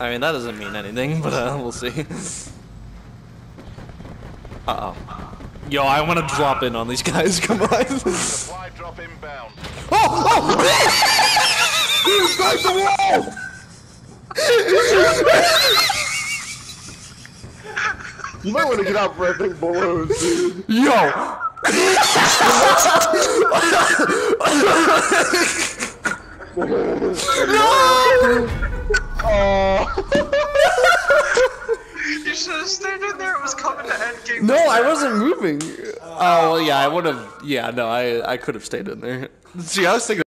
I mean, that doesn't mean anything, but uh, we'll see. Uh oh. Yo, I want to drop in on these guys. Come on. Supply drop inbound. oh, oh! He's got the wall! you might want to get out for a big balloon, dude. Yo. You should have stayed in there. It was coming to. No, I wasn't moving. Oh, well, yeah, I would have. Yeah, no, I I could have stayed in there. See, I was thinking.